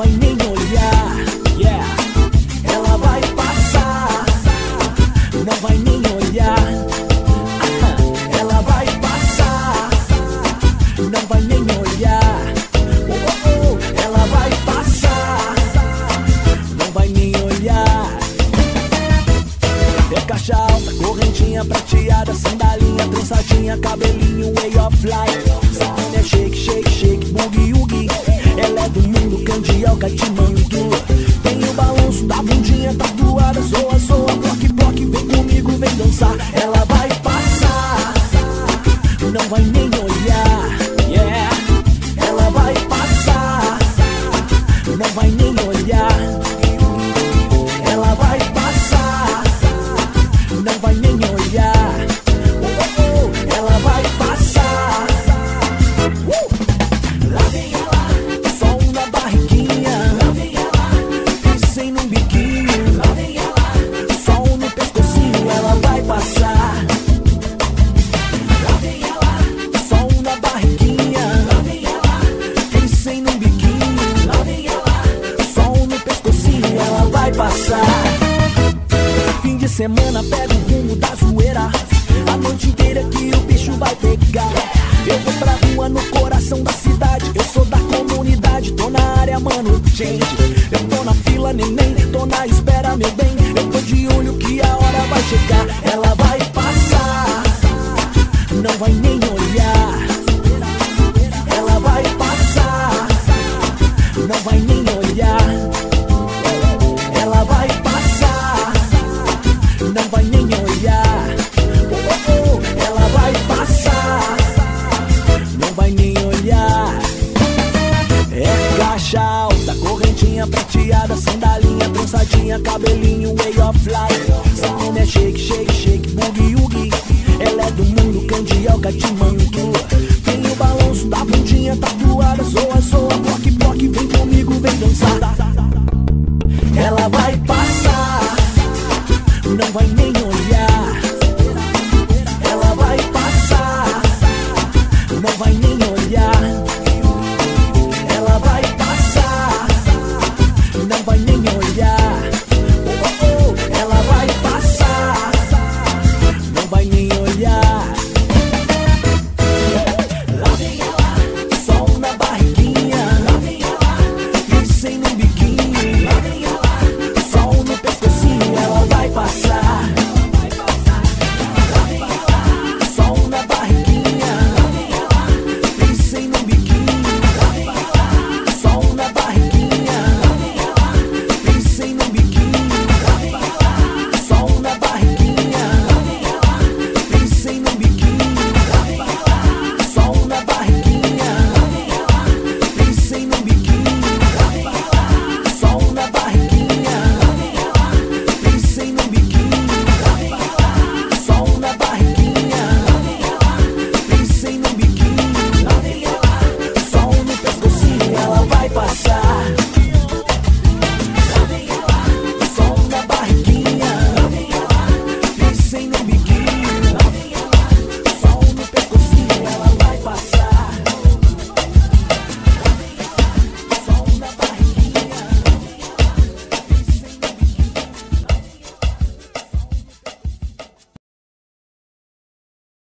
vai nem olhar. Yeah, ela vai passar, não vai nem olhar. Ah, Ela vai passar, não vai nem olhar. Oh, oh, oh, ela vai passar, não vai nem olhar. É caixa alta, correntinha prateada, sandalinha, trançadinha, cabelinho, way of life. Candioca, te mando. Fim de semana pega o rumo da zoeira. A noite inteira que o bicho vai pegar. Eu vou pra rua no coração da cidade. Eu sou da comunidade, tô na área, mano. Gente, eu tô na fila, neném. Tô na espera, meu bem. Eu tô de olho que a hora vai chegar. Ela vai olhar. Uh, uh, uh, ela vai passar, não vai nem olhar. É caixa alta, correntinha prateada, sandalinha trançadinha, cabelinho way of life. Essa nome é shake, shake, shake, boogie, woogie. Ela é do mundo, candioca, de mantua. Tem o balanço da bundinha tatuada, zoa, zoa, bloque, bloque, vem comigo, vem dançar. Ela vai passar, não vai Nino ya.